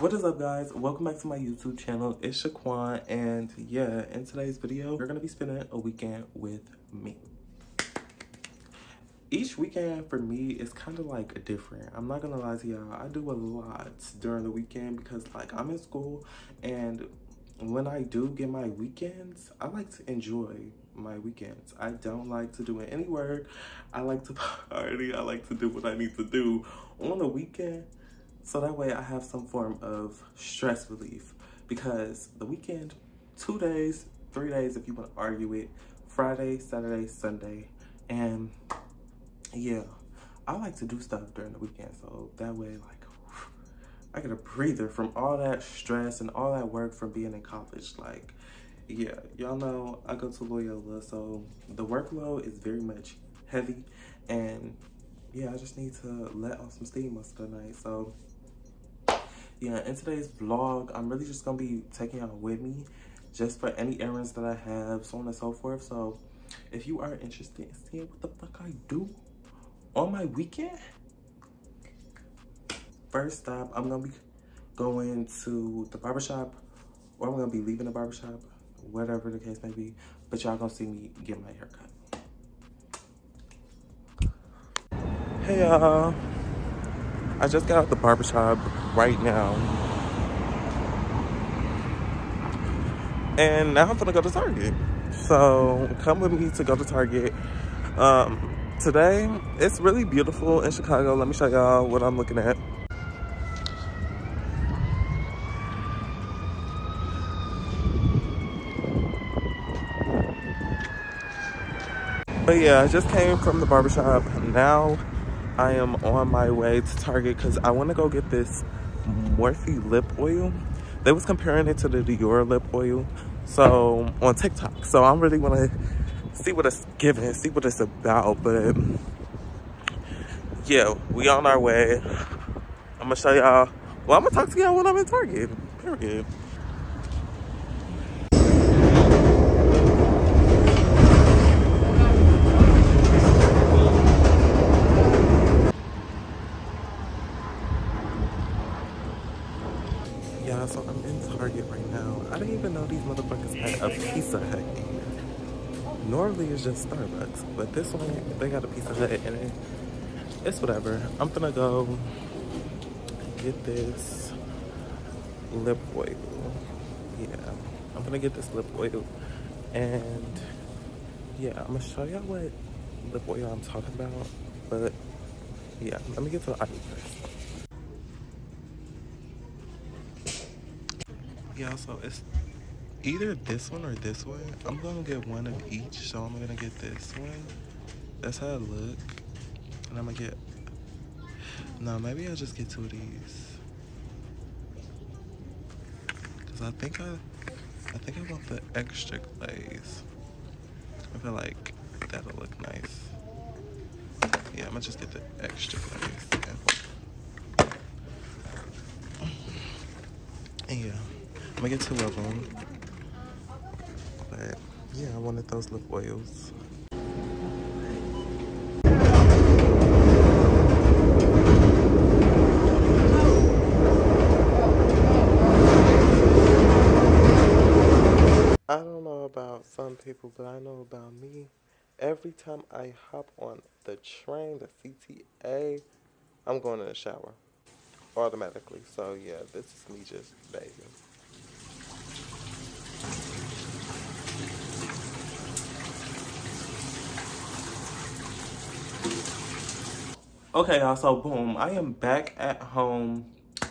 What is up guys? Welcome back to my YouTube channel. It's Shaquan and yeah, in today's video, we're gonna be spending a weekend with me. Each weekend for me is kind of like a different. I'm not gonna lie to y'all. I do a lot during the weekend because like I'm in school and when I do get my weekends, I like to enjoy my weekends. I don't like to do any work. I like to party. I like to do what I need to do on the weekend so that way I have some form of stress relief because the weekend, two days, three days if you want to argue it, Friday, Saturday, Sunday. And yeah, I like to do stuff during the weekend. So that way like I get a breather from all that stress and all that work from being in college. Like, yeah, y'all know I go to Loyola, so the workload is very much heavy. And yeah, I just need to let off some steam most of the night. So yeah, in today's vlog, I'm really just gonna be taking y'all with me just for any errands that I have, so on and so forth. So if you are interested in seeing what the fuck I do on my weekend, first stop, I'm gonna be going to the barbershop or I'm gonna be leaving the barbershop, whatever the case may be, but y'all gonna see me get my haircut. Hey y'all. I just got out the barbershop right now. And now I'm gonna go to Target. So come with me to go to Target. Um, today, it's really beautiful in Chicago. Let me show y'all what I'm looking at. But yeah, I just came from the barbershop. Now I am on my way to Target because I want to go get this Morphe lip oil. They was comparing it to the Dior lip oil so on TikTok. So I'm really want to see what it's giving, see what it's about. But yeah, we on our way. I'm gonna show y'all. Well, I'm gonna talk to y'all when I'm in Target. Period. It's just Starbucks, but this one, they got a Pizza Hut in it. It's whatever. I'm gonna go get this lip oil. Yeah, I'm gonna get this lip oil. And yeah, I'm gonna show y'all what lip oil I'm talking about. But yeah, let me get to the item first. Yeah, so it's either this one or this one. I'm gonna get one of each, so I'm gonna get this one. That's how it look. And I'm gonna get, no, maybe I'll just get two of these. Cause I think I, I think I want the extra glaze. I feel like that'll look nice. Yeah, I'm gonna just get the extra glaze. And yeah. I'm gonna get two of them. Yeah, I wanted those lip oils. I don't know about some people, but I know about me. Every time I hop on the train, the CTA, I'm going in the shower automatically. So yeah, this is me just bathing. Okay, y'all, so boom, I am back at home.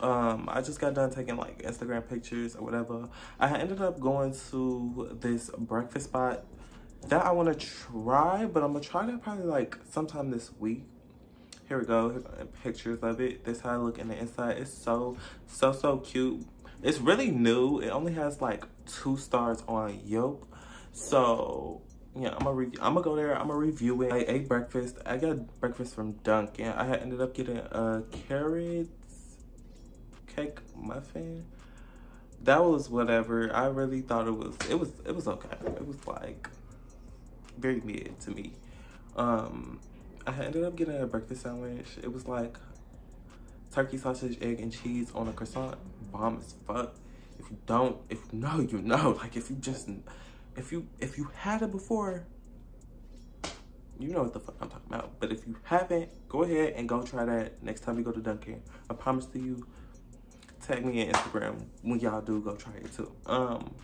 Um, I just got done taking like Instagram pictures or whatever. I ended up going to this breakfast spot that I want to try, but I'm gonna try that probably like sometime this week. Here we go, pictures of it. This how I look in the inside. It's so, so, so cute. It's really new. It only has like two stars on Yelp. So yeah, I'm gonna review. I'm gonna go there. I'm gonna review it. I ate breakfast. I got breakfast from Dunkin'. I ended up getting a carrot cake muffin. That was whatever. I really thought it was. It was. It was okay. It was like very mid to me. Um, I ended up getting a breakfast sandwich. It was like turkey sausage, egg, and cheese on a croissant. bomb as fuck. If you don't, if you know, you know. Like if you just, if you if you had it before, you know what the fuck I'm talking about. But if you haven't, go ahead and go try that next time you go to Dunkin'. I promise to you, tag me on Instagram when y'all do go try it too. Um,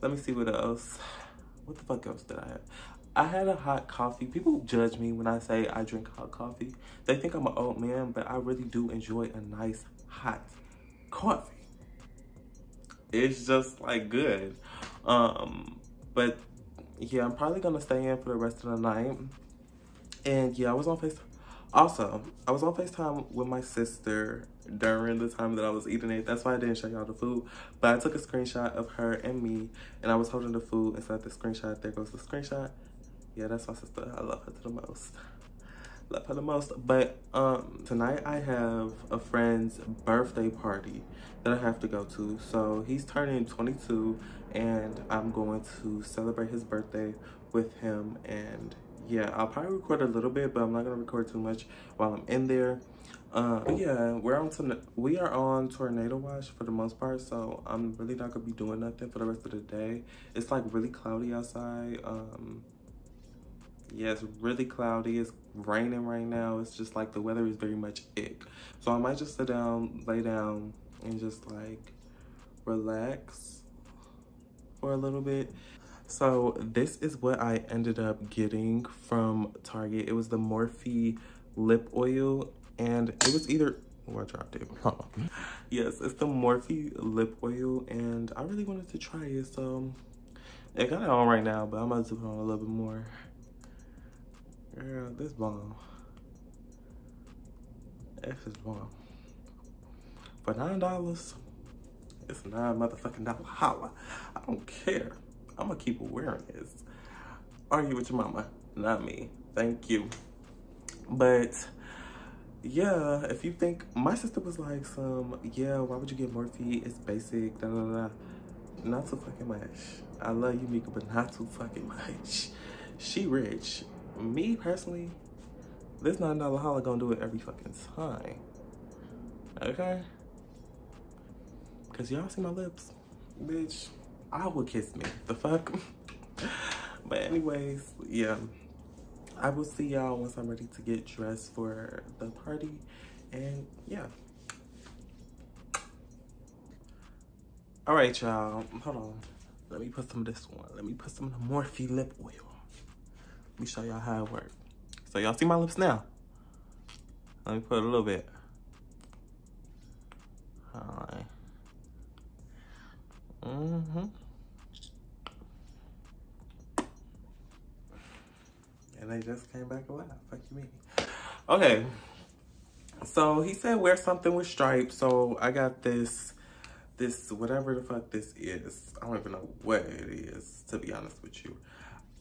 let me see what else. What the fuck else did I have? I had a hot coffee. People judge me when I say I drink hot coffee. They think I'm an old man, but I really do enjoy a nice hot coffee. It's just like good. Um, but yeah, I'm probably gonna stay in for the rest of the night. And yeah, I was on FaceTime. Also, I was on FaceTime with my sister during the time that I was eating it. That's why I didn't show y'all the food. But I took a screenshot of her and me, and I was holding the food inside the screenshot. There goes the screenshot yeah, that's my sister. I love her to the most. Love her the most. But um, tonight I have a friend's birthday party that I have to go to. So he's turning 22 and I'm going to celebrate his birthday with him. And yeah, I'll probably record a little bit, but I'm not gonna record too much while I'm in there. Uh, yeah, we're on to we are on tornado watch for the most part, so I'm really not gonna be doing nothing for the rest of the day. It's like really cloudy outside. Um, yeah, it's really cloudy. It's raining right now. It's just like the weather is very much ick. So I might just sit down, lay down, and just like relax for a little bit. So this is what I ended up getting from Target. It was the Morphe lip oil and it was either oh I dropped it. yes, it's the Morphe lip oil and I really wanted to try it. So I got it on right now, but I'm gonna do it on a little bit more. Girl, this bomb. This is bomb. For nine dollars, it's nine motherfucking dollar holla. I don't care. I'm gonna keep wearing this. Argue with your mama, not me. Thank you. But yeah, if you think my sister was like some, yeah, why would you get Morphe? It's basic, da da da. Not too fucking much. I love you, Mika, but not too fucking much. She rich me personally, this nine dollar holla gonna do it every fucking time. Okay? Cause y'all see my lips, bitch. I will kiss me. The fuck? but anyways, yeah. I will see y'all once I'm ready to get dressed for the party. And yeah. All right, y'all. Hold on. Let me put some of this one. Let me put some of the Morphe lip oil. Let me show y'all how it works. So y'all see my lips now? Let me put a little bit. All right. Mm-hmm. And they just came back alive. Fuck you mean? Okay. So he said wear something with stripes. So I got this, this, whatever the fuck this is. I don't even know what it is, to be honest with you.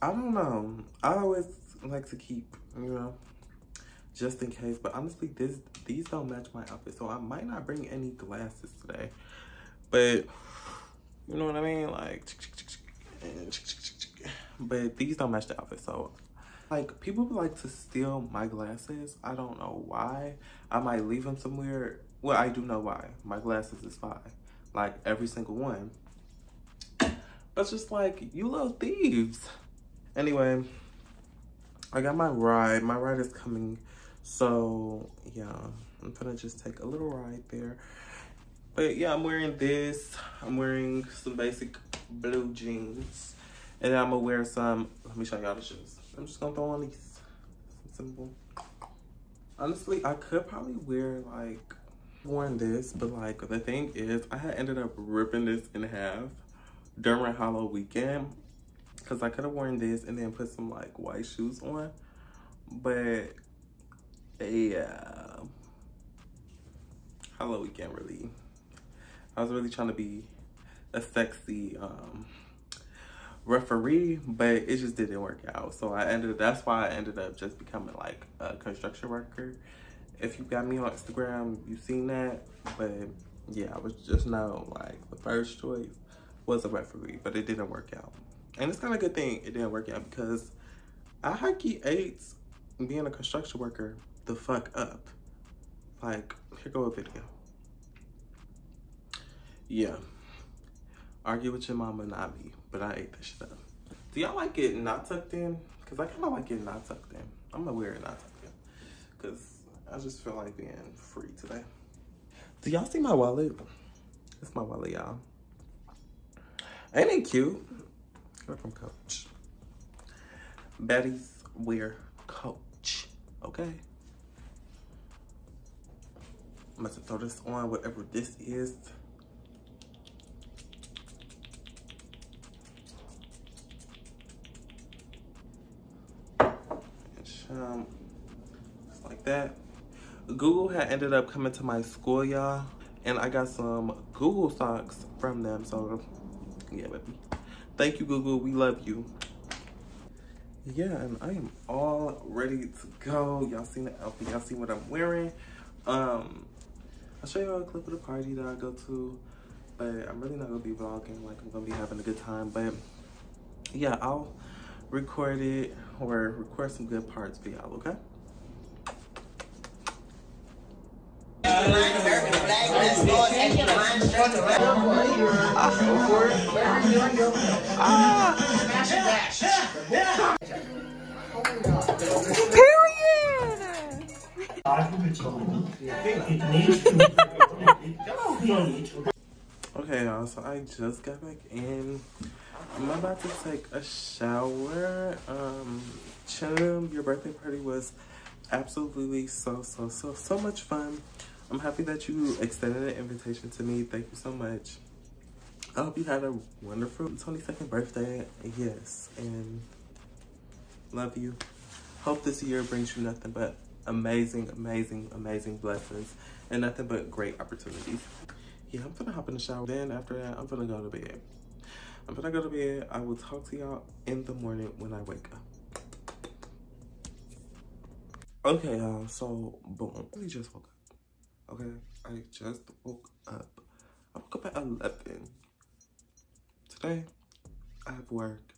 I don't know. I always like to keep, you know, just in case. But honestly, this these don't match my outfit. So I might not bring any glasses today. But, you know what I mean? Like, but these don't match the outfit. So, like, people like to steal my glasses. I don't know why. I might leave them somewhere. Well, I do know why. My glasses is fine. Like, every single one. But just like, you little thieves. Anyway, I got my ride. My ride is coming. So, yeah, I'm gonna just take a little ride there. But yeah, I'm wearing this. I'm wearing some basic blue jeans. And I'm gonna wear some, let me show y'all the shoes. I'm just gonna throw on these. Some simple. Honestly, I could probably wear like, worn this, but like the thing is, I had ended up ripping this in half during Halloween weekend because I could have worn this and then put some like white shoes on. But yeah. Halloween weekend really. I was really trying to be a sexy um referee, but it just didn't work out. So I ended that's why I ended up just becoming like a construction worker. If you got me on Instagram, you've seen that. But yeah, I was just know like the first choice was a referee, but it didn't work out. And it's kind of a good thing it didn't work out because I hockey ate being a construction worker the fuck up. Like, here go a video. Yeah. Argue with your mama, not me. But I ate this shit up. Do y'all like it not tucked in? Because I kind of like it not tucked in. I'm going to wear it not tucked in. Because I just feel like being free today. Do y'all see my wallet? It's my wallet, y'all. Ain't it cute? Got from Coach. Baddies wear Coach. Okay? I'm about to throw this on, whatever this is. Um, just like that. Google had ended up coming to my school, y'all. And I got some Google socks from them. So, yeah, baby. Thank you, Google. We love you. Yeah, and I am all ready to go. Y'all seen the outfit. Y'all seen what I'm wearing. Um, I'll show y'all a clip of the party that I go to. But I'm really not going to be vlogging. Like, I'm going to be having a good time. But, yeah, I'll record it or record some good parts for y'all, okay? Period. Okay, y'all, so I just got back in. I'm about to take a shower. Um, Chum, your birthday party was absolutely so, so, so, so much fun. I'm happy that you extended an invitation to me. Thank you so much. I hope you had a wonderful 22nd birthday. Yes, and love you. Hope this year brings you nothing but amazing, amazing, amazing blessings and nothing but great opportunities. Yeah, I'm gonna hop in the shower. Then after that, I'm gonna go to bed. I'm gonna go to bed. I will talk to y'all in the morning when I wake up. Okay, y'all, so boom. I just woke up. Okay, I just woke up. I woke up at 11. Today, I have work.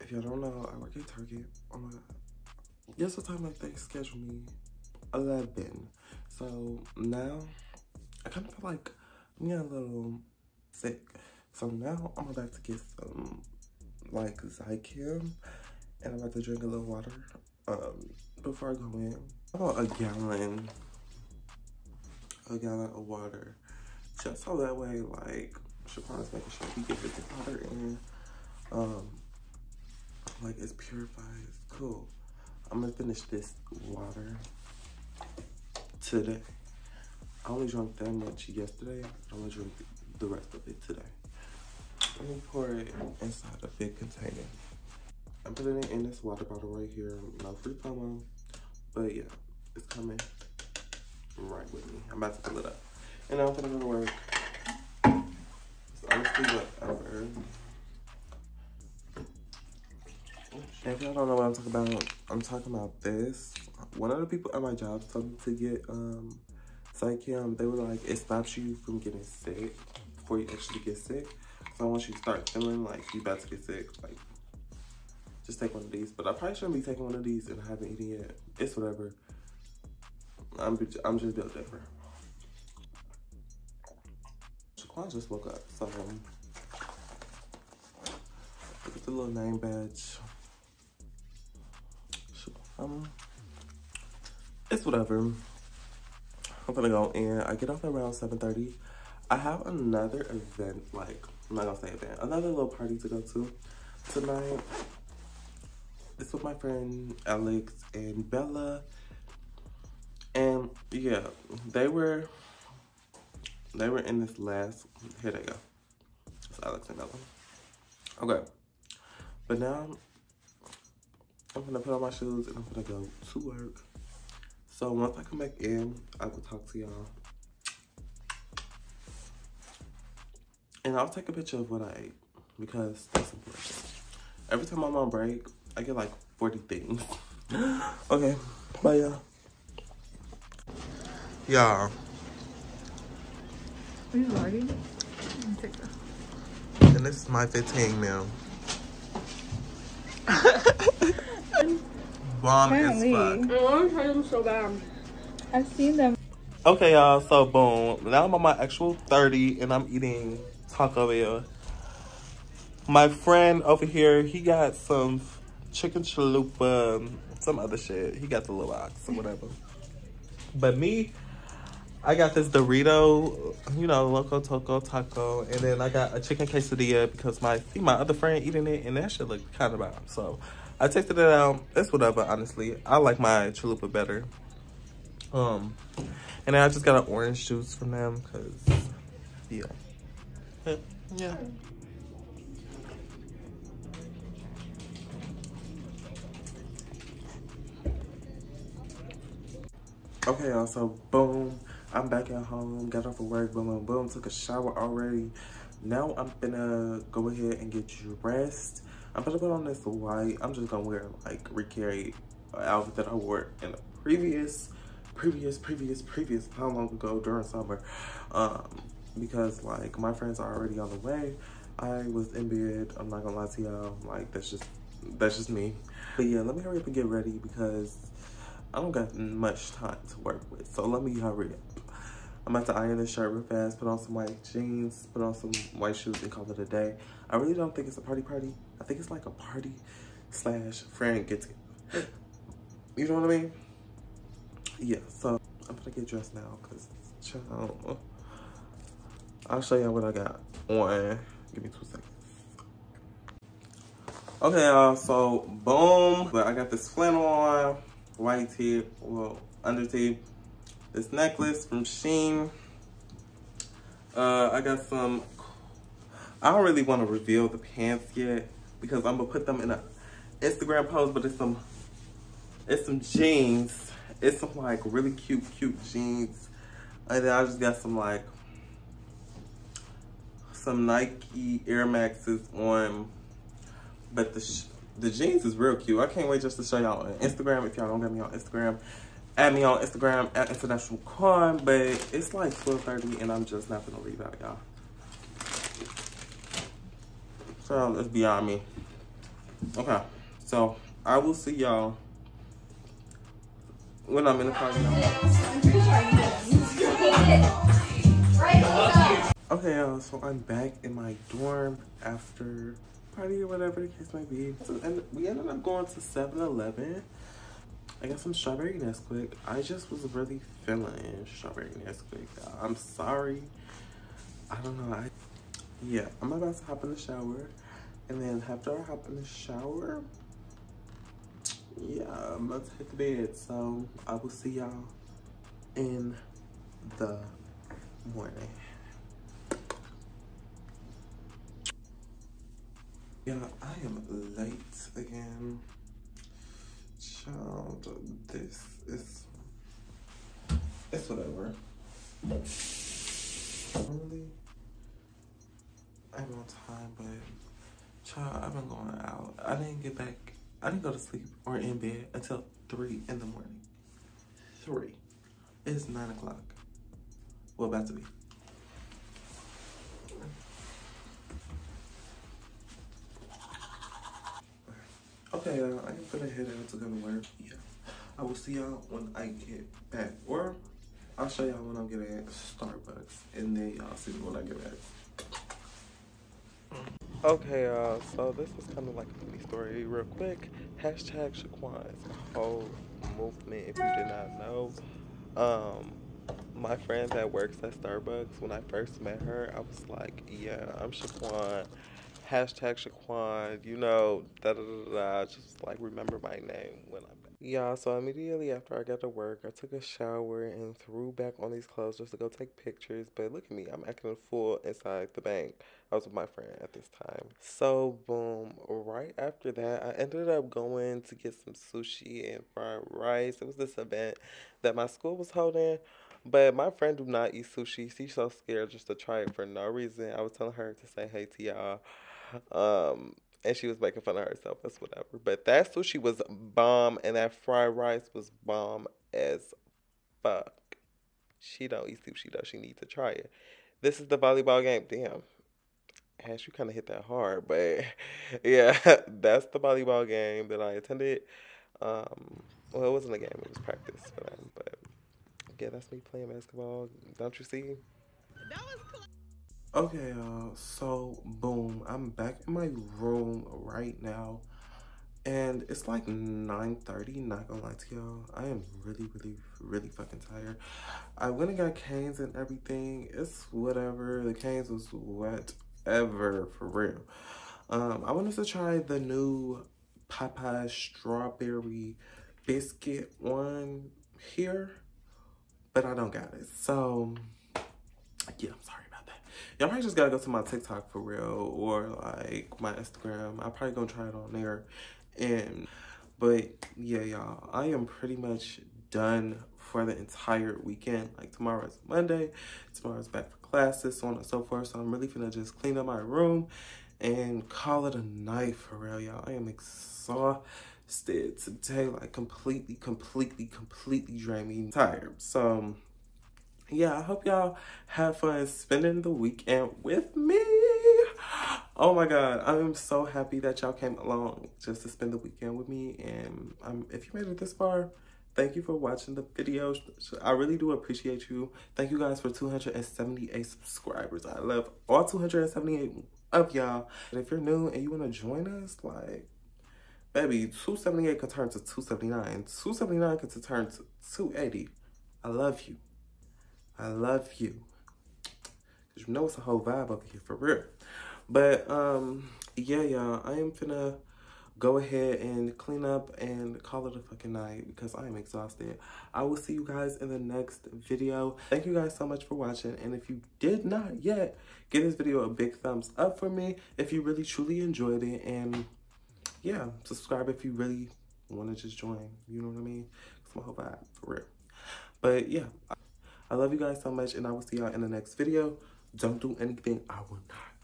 If y'all don't know, I work at Target. Oh my god. Guess what time like they schedule me? 11. So now, I kind of feel like I'm getting a little sick. So now I'm about to get some like Zicam and I'm about to drink a little water um, before I go in. About a gallon, a gallon of water. Just so that way, like, Shaquan's making sure he gets the water in. Um, like it's purified, it's cool. I'm gonna finish this water today. I only drank that much yesterday. I'm gonna drink the rest of it today. Let me pour it inside a big container. I'm putting it in this water bottle right here. No free promo, but yeah, it's coming right with me. I'm about to fill it up. And I'm gonna go to work. It's honestly whatever. If y'all don't know what I'm talking about, I'm talking about this. One of the people at my job told me to get um Zicam. They were like, it stops you from getting sick before you actually get sick. So once you start feeling like you about to get sick, like just take one of these. But I probably shouldn't be taking one of these and I haven't eaten yet. It's whatever. I'm I'm just built different. Shaquan just woke up, so um, look at the little name badge. Um, it's whatever. I'm gonna go in. I get off around 7.30. I have another event, like, I'm not gonna say event, another little party to go to tonight. It's with my friend Alex and Bella. And yeah, they were, they were in this last, here they go. It's Alex and Bella. Okay. But now I'm gonna put on my shoes and I'm gonna go to work. So once I come back in, I will talk to y'all. And I'll take a picture of what I ate because that's important. Every time I'm on break, I get like 40 things. okay, bye y'all. Y'all. Are you vlogging? And this is my 15 meal. Bomb Apparently. as fuck. I want to try them so bad. I've seen them. Okay, y'all. So boom. Now I'm on my actual 30 and I'm eating Taco Bell. My friend over here, he got some chicken chalupa, some other shit. He got the little box or whatever. But me, I got this Dorito, you know, Loco Toco Taco, and then I got a chicken quesadilla because my see my other friend eating it, and that shit looked kind of bomb. So I tasted it out. It's whatever, honestly. I like my chalupa better. Um, and then I just got an orange juice from them because, yeah. Yeah. Okay, y'all, so boom, I'm back at home, got off of work, boom, boom, boom, took a shower already. Now I'm gonna go ahead and get dressed. I'm gonna put on this white, I'm just gonna wear like recarry outfit that I wore in the previous previous, previous, previous, how long ago during summer. Um, because like my friends are already on the way. I was in bed. I'm not gonna lie to y'all. Like that's just that's just me. But yeah, let me hurry up and get ready because I don't got much time to work with. So let me hurry up. I'm about to iron this shirt real fast, put on some white jeans, put on some white shoes and call it a day. I really don't think it's a party party. I think it's like a party slash friend get together. You know what I mean? yeah, so I'm gonna get dressed now because I'll show y'all what I got on. Give me two seconds. Okay, y'all, so boom. But I got this flannel on, white tee, well, under tee. This necklace from Shein. Uh, I got some, I don't really want to reveal the pants yet because I'm gonna put them in a Instagram post, but it's some, it's some jeans it's some like really cute, cute jeans. And then I just got some like, some Nike Air Maxes on. But the, the jeans is real cute. I can't wait just to show y'all on Instagram. If y'all don't get me on Instagram, add me on Instagram at Internationalquan. But it's like 12.30 and I'm just not gonna leave out, y'all. So it's beyond me. Okay, so I will see y'all when I'm in the car Okay, y'all, so I'm back in my dorm after party or whatever the case may be. So, and we ended up going to 7-Eleven. I got some strawberry Nesquik. I just was really feeling strawberry Nesquik. I'm sorry. I don't know. I, yeah, I'm about to hop in the shower. And then after I hop in the shower, yeah, I'm about to hit the bed. So I will see y'all in the morning. Yeah, I am late again. Child, this is, it's whatever. Really, I'm on time, but child, I've been going out. I didn't get back I didn't go to sleep or in bed until 3 in the morning. 3. It's 9 o'clock. Well, about to be. Okay, uh, I am gonna head out to go to work. Yeah. I will see y'all when I get back. Or I'll show y'all when I'm getting at Starbucks. And then y'all see me when I get back. Okay, uh, so this is kind of like a funny story real quick. Hashtag Shaquan is a whole movement if you did not know. Um, my friend that works at Starbucks, when I first met her, I was like, yeah, I'm Shaquan. Hashtag Shaquan, you know, da da da da. Just like remember my name when I'm back. yeah, so immediately after I got to work, I took a shower and threw back on these clothes just to go take pictures. But look at me, I'm acting a fool inside the bank. I was with my friend at this time. So, boom, right after that, I ended up going to get some sushi and fried rice. It was this event that my school was holding. But my friend do not eat sushi. She's so scared just to try it for no reason. I was telling her to say hey to y'all. Um, and she was making fun of herself. That's whatever. But that's that sushi was bomb, and that fried rice was bomb as fuck. She don't eat soup. sushi though. She needs to try it. This is the volleyball game. Damn. Ash, you kind of hit that hard, but yeah, that's the volleyball game that I attended. Um, well, it wasn't a game; it was practice them. But Yeah, that's me playing basketball. Don't you see? That was Okay, y'all. So, boom. I'm back in my room right now. And it's like 9.30, not gonna lie to y'all. I am really, really, really fucking tired. I went and got Cane's and everything. It's whatever. The Cane's was whatever, for real. Um, I wanted to try the new Popeye strawberry biscuit one here, but I don't got it. So, yeah, I'm sorry. Y'all probably just gotta go to my TikTok for real or like my Instagram. I'm probably gonna try it on there. And, but yeah, y'all, I am pretty much done for the entire weekend. Like tomorrow is Monday, tomorrow's back for classes, so on and so forth. So I'm really gonna just clean up my room and call it a night for real, y'all. I am exhausted today, like completely, completely, completely drained tired. So yeah, I hope y'all have fun spending the weekend with me. Oh my God, I am so happy that y'all came along just to spend the weekend with me. And um, if you made it this far, thank you for watching the video. I really do appreciate you. Thank you guys for 278 subscribers. I love all 278 of y'all. And if you're new and you want to join us, like, baby, 278 could turn to 279. 279 could turn to 280. I love you. I love you. Cause you know it's a whole vibe over here for real. But um, yeah, y'all, I am finna go ahead and clean up and call it a fucking night because I am exhausted. I will see you guys in the next video. Thank you guys so much for watching. And if you did not yet, give this video a big thumbs up for me if you really truly enjoyed it. And yeah, subscribe if you really want to just join. You know what I mean? It's my whole vibe, for real. But yeah, I love you guys so much and I will see y'all in the next video. Don't do anything I will not